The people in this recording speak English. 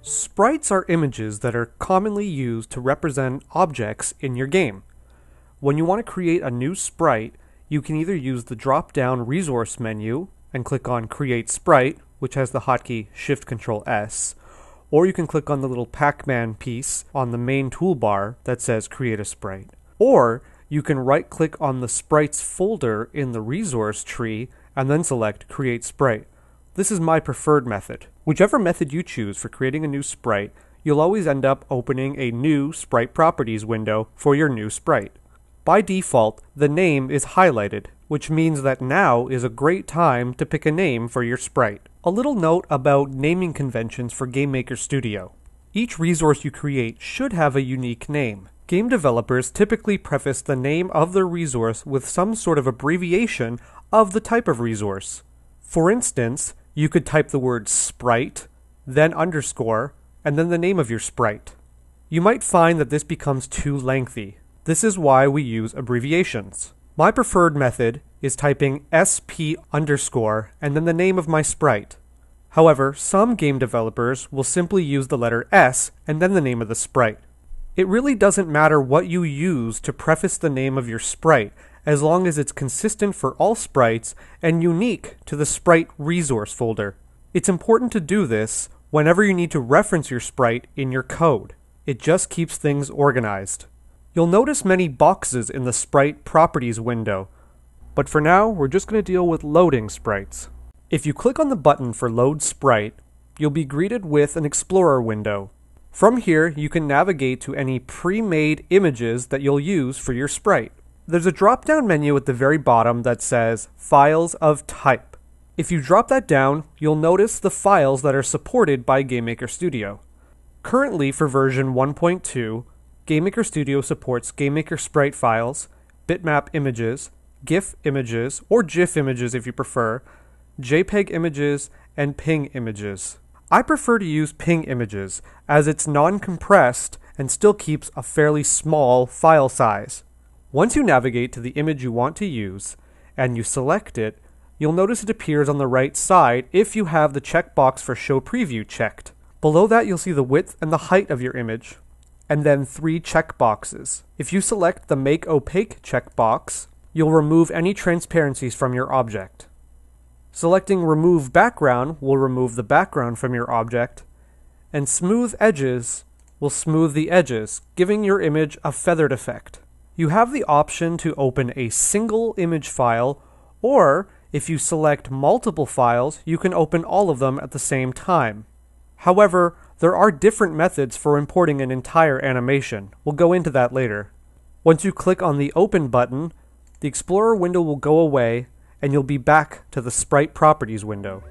Sprites are images that are commonly used to represent objects in your game. When you want to create a new sprite, you can either use the drop down resource menu and click on Create Sprite, which has the hotkey Shift Control S, or you can click on the little Pac Man piece on the main toolbar that says Create a Sprite. Or you can right click on the sprites folder in the resource tree and then select Create Sprite. This is my preferred method. Whichever method you choose for creating a new sprite, you'll always end up opening a new Sprite Properties window for your new sprite. By default, the name is highlighted, which means that now is a great time to pick a name for your sprite. A little note about naming conventions for GameMaker Studio. Each resource you create should have a unique name. Game developers typically preface the name of their resource with some sort of abbreviation of the type of resource. For instance, you could type the word sprite, then underscore, and then the name of your sprite. You might find that this becomes too lengthy. This is why we use abbreviations. My preferred method is typing sp underscore and then the name of my sprite. However, some game developers will simply use the letter S and then the name of the sprite. It really doesn't matter what you use to preface the name of your sprite, as long as it's consistent for all sprites and unique to the sprite resource folder. It's important to do this whenever you need to reference your sprite in your code. It just keeps things organized. You'll notice many boxes in the Sprite Properties window, but for now we're just going to deal with loading sprites. If you click on the button for Load Sprite, you'll be greeted with an Explorer window. From here, you can navigate to any pre-made images that you'll use for your sprite. There's a drop-down menu at the very bottom that says Files of Type. If you drop that down, you'll notice the files that are supported by GameMaker Studio. Currently, for version 1.2, GameMaker Studio supports GameMaker sprite files, bitmap images, GIF images, or GIF images if you prefer, JPEG images, and PNG images. I prefer to use PNG images as it's non compressed and still keeps a fairly small file size. Once you navigate to the image you want to use and you select it, you'll notice it appears on the right side if you have the checkbox for Show Preview checked. Below that, you'll see the width and the height of your image, and then three checkboxes. If you select the Make Opaque checkbox, you'll remove any transparencies from your object. Selecting Remove Background will remove the background from your object, and Smooth Edges will smooth the edges, giving your image a feathered effect you have the option to open a single image file, or if you select multiple files, you can open all of them at the same time. However, there are different methods for importing an entire animation. We'll go into that later. Once you click on the Open button, the Explorer window will go away and you'll be back to the Sprite Properties window.